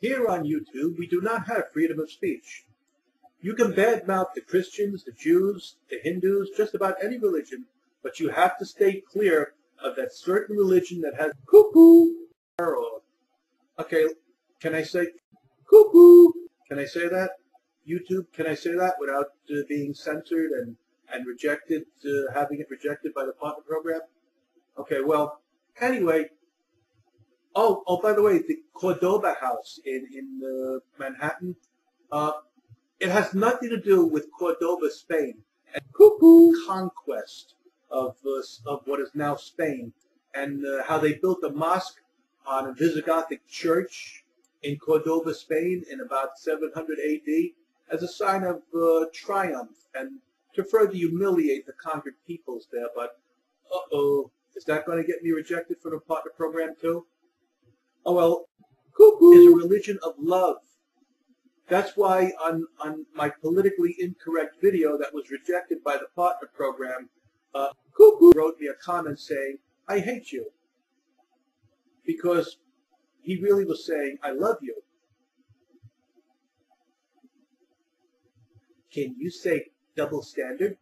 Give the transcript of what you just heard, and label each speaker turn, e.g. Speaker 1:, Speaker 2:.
Speaker 1: Here on YouTube, we do not have freedom of speech. You can badmouth the Christians, the Jews, the Hindus, just about any religion, but you have to stay clear of that certain religion that has cuckoo. Okay, can I say cuckoo? Can I say that? YouTube, can I say that without uh, being censored and, and rejected, uh, having it rejected by the partner program? Okay, well, anyway, oh, oh, by the way, the Cordoba house in, in uh, Manhattan, uh, it has nothing to do with Cordoba, Spain, and cuckoo conquest of, uh, of what is now Spain, and uh, how they built a mosque on a Visigothic church in Cordoba, Spain in about 700 AD as a sign of uh, triumph and to further humiliate the conquered peoples there. But, uh-oh, is that going to get me rejected from the partner program too? Oh, well, cuckoo is a religion of love. That's why on, on my politically incorrect video that was rejected by the partner program, uh, Cuckoo wrote me a comment saying, I hate you. Because he really was saying, I love you. Can you say double standard?